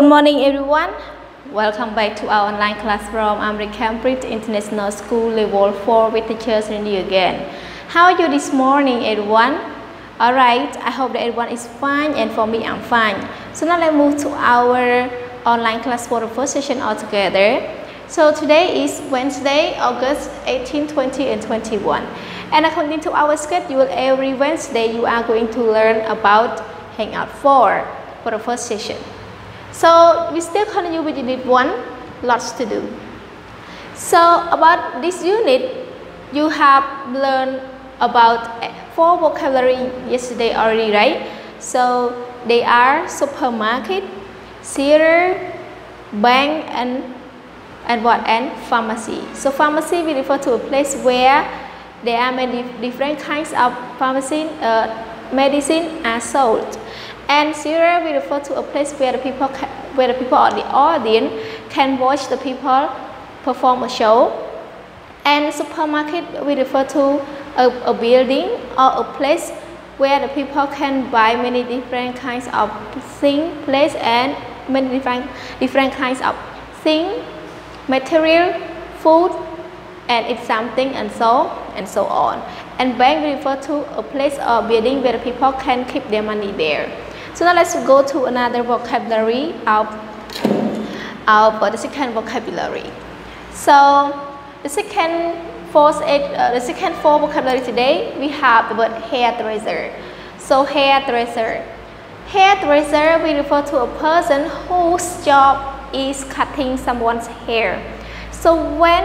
Good morning everyone. Welcome back to our online class from American Bridge International School Level 4 with teacher Cindy again. How are you this morning everyone? Alright, I hope that everyone is fine and for me I'm fine. So now let's move to our online class for the first session altogether. So today is Wednesday, August 18, 20 and 21. And according to our schedule, every Wednesday you are going to learn about Hang Out 4 for the first session. So we still continue with unit 1, lots to do. So about this unit, you have learned about four vocabulary yesterday already, right? So they are supermarket, theater, bank, and and what? And pharmacy. So pharmacy we refer to a place where there are many different kinds of pharmacy, uh, medicine are sold. And theater we refer to a place where the people can, where the people or the audience can watch the people perform a show. And supermarket we refer to a, a building or a place where the people can buy many different kinds of things, place and many different different kinds of things, material, food, and it's something and so and so on. And bank we refer to a place or building where the people can keep their money there. So now let's go to another vocabulary of, of the second vocabulary. So the second four, uh, the second four vocabulary today, we have the word hairdresser. So hairdresser. Hairdresser, we refer to a person whose job is cutting someone's hair. So when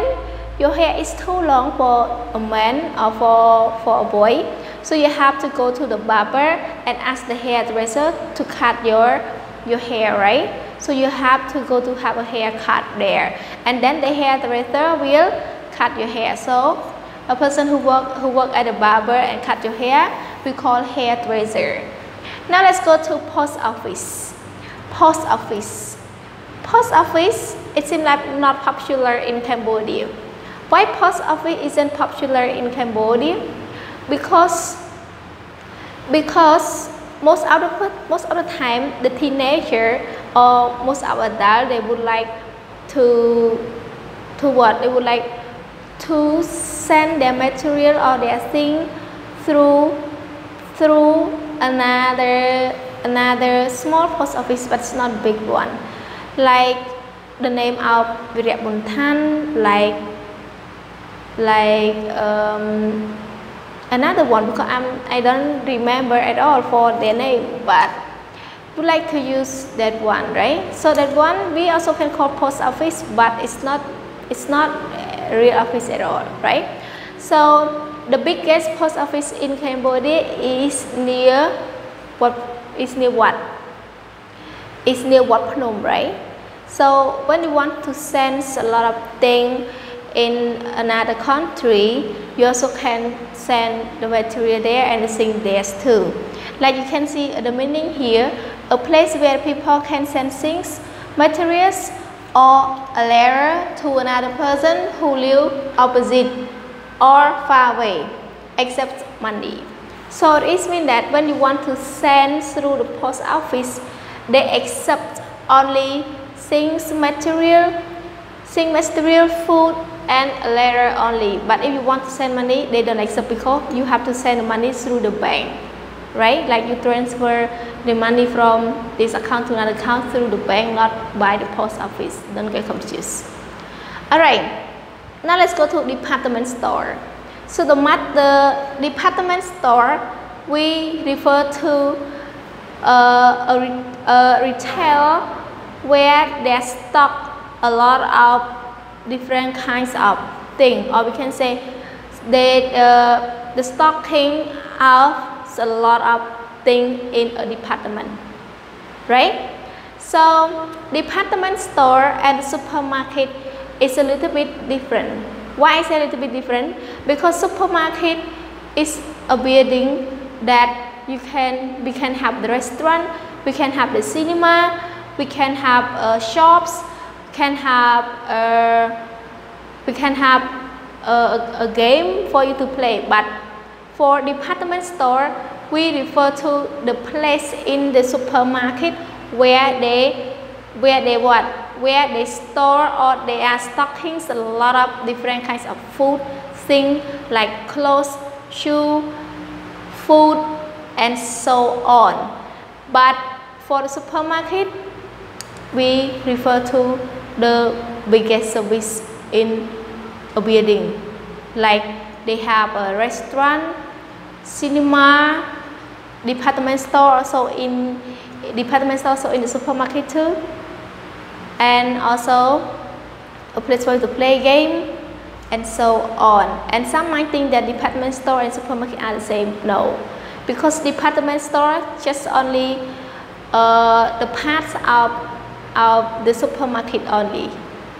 your hair is too long for a man or for, for a boy, so you have to go to the barber and ask the hairdresser to cut your, your hair, right? So you have to go to have a haircut there. And then the hairdresser will cut your hair. So a person who work, who work at a barber and cut your hair, we call hairdresser. Now let's go to post office. Post office. Post office, it seems like not popular in Cambodia. Why post office isn't popular in Cambodia? Because because most of the most of the time the teenager or most of adult they would like to to what? They would like to send their material or their thing through through another another small post office but it's not big one. Like the name of Virak Buntham like like um, another one because I'm, I don't remember at all for their name but would like to use that one right? So that one we also can call post office but it's not it's not uh, real office at all right? So the biggest post office in Cambodia is near what is near what it's near Wat Phnom right? So when you want to send a lot of things in another country, you also can send the material there and sing there too. Like you can see the meaning here, a place where people can send things, materials, or a letter to another person who live opposite or far away, except money. So it means that when you want to send through the post office, they accept only things, material, thing material, food, and a letter only. But if you want to send money, they don't accept because you have to send money through the bank, right? Like you transfer the money from this account to another account through the bank, not by the post office. Don't get confused. All right, now let's go to department store. So the, the department store, we refer to uh, a, a retail where they stock a lot of different kinds of things or we can say that uh, the stocking of a lot of things in a department right? So department store and supermarket is a little bit different. Why is it a little bit different? Because supermarket is a building that you can we can have the restaurant we can have the cinema we can have uh, shops Uh, can have a, we can have a, a game for you to play but for department store we refer to the place in the supermarket where they where they what? Where they store or they are stocking a lot of different kinds of food things like clothes shoe food and so on. But for the supermarket we refer to the biggest service in a building. Like they have a restaurant cinema department store also in department store also in the supermarket too. And also a place for you to play game and so on. And some might think that department store and supermarket are the same. No. Because department store just only uh, the parts of, of the supermarket only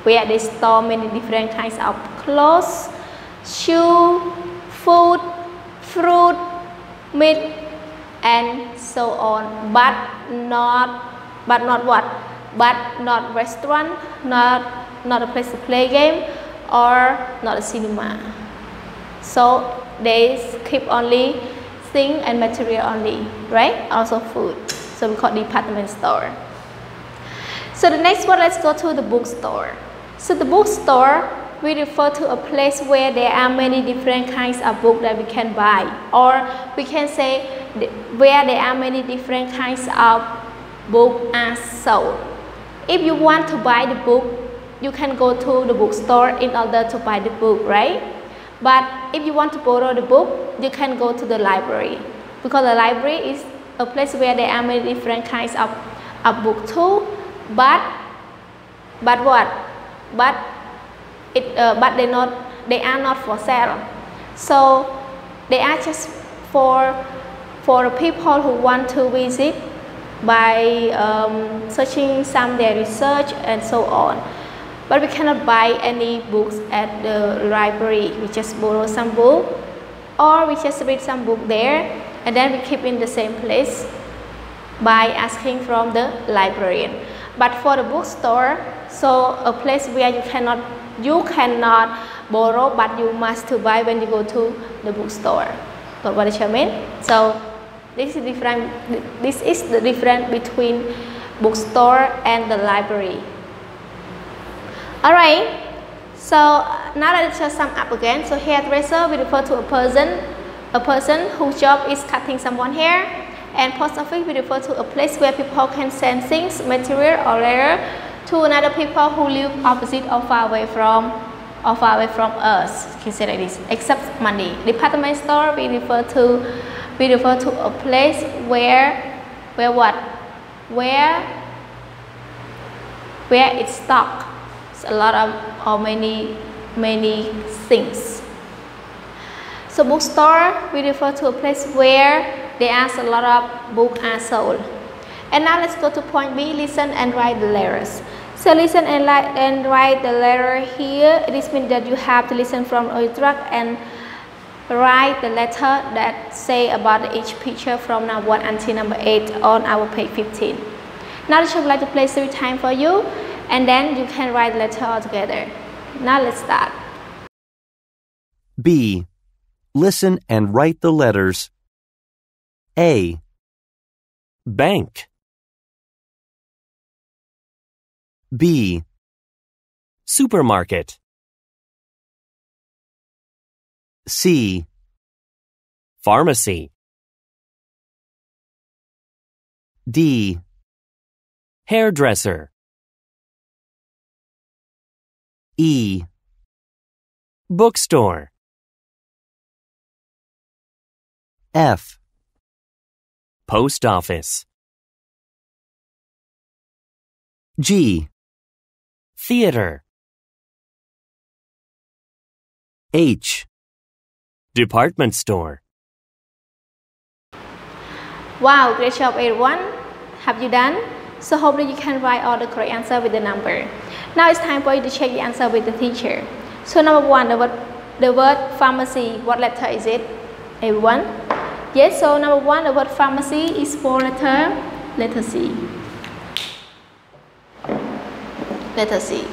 where they store many different kinds of clothes shoe food fruit meat and so on but not but not what but not restaurant, not, not a place to play game, or not a cinema. So they keep only thing and material only, right? Also food. So we call department store. So the next one, let's go to the bookstore. So the bookstore, we refer to a place where there are many different kinds of books that we can buy. Or we can say where there are many different kinds of books are sold. If you want to buy the book, you can go to the bookstore in order to buy the book, right? But if you want to borrow the book, you can go to the library because the library is a place where there are many different kinds of, of book too. But but what? But it uh, but they not they are not for sale. So they are just for for people who want to visit by um, searching some their research and so on. But we cannot buy any books at the library. We just borrow some book or we just read some book there and then we keep in the same place by asking from the librarian. But for the bookstore, so a place where you cannot you cannot borrow but you must to buy when you go to the bookstore. But what it mean? So this is different. This is the difference between bookstore and the library. All right. So now let's just sum up again. So hairdresser we refer to a person, a person whose job is cutting someone hair, and post office we refer to a place where people can send things, material or letter to another people who live opposite or far away from or far away from us. You can say like this. Except money. Department store we refer to we refer to a place where where what where where it's stock it's a lot of or many many things so bookstore we refer to a place where there are a lot of books are sold and now let's go to point b listen and write the letters so listen and, and write the letter here this means that you have to listen from track and write the letter that say about each picture from number 1 until number 8 on our page 15. Now the would like to play three time for you and then you can write the letter all together. Now let's start. B. Listen and write the letters A. Bank B. Supermarket C. Pharmacy. D. Hairdresser. E. Bookstore. F. Post office. G. Theater. H. Department store. Wow, great job everyone. Have you done? So hopefully you can write all the correct answer with the number. Now it's time for you to check the answer with the teacher. So number one, the word, the word pharmacy, what letter is it? Everyone? Yes, so number one, the word pharmacy is four letter, letter C. Letter C.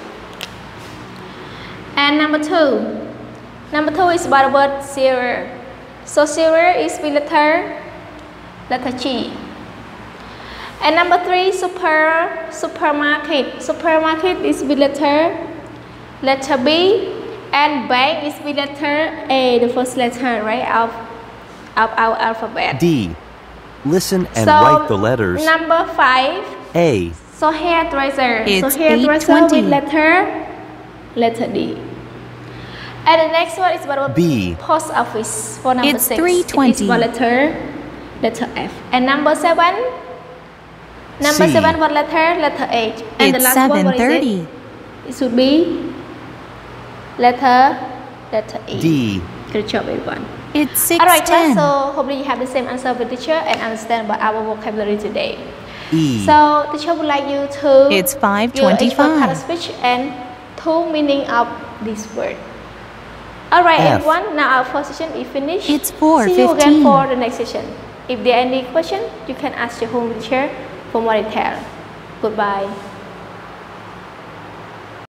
And number two, Number two is about the word. So cereal is with letter letter G. And number three, super supermarket. Supermarket is with letter letter B, and bank is with letter A, the first letter, right, of of our alphabet. D. Listen and so write the letters number five. A, So hairdresser. It's so hairdresser 8:20. with letter letter D. And the next one is about B. post office for number It's six. 3:20. It is for letter letter F. And number seven. Number C. seven what letter? Letter H. And It's the last one what is it? 7:30. It should be letter letter E. D. Good job everyone. It's Alright class, so hopefully you have the same answer with teacher and understand about our vocabulary today. E. So teacher would like you to It's give each word kind of 5:25. speech and two meaning of this word. Alright F. everyone, now our first session is finished. It's 4 See you again for the next session. If there are any question, you can ask your home teacher for more detail. Goodbye.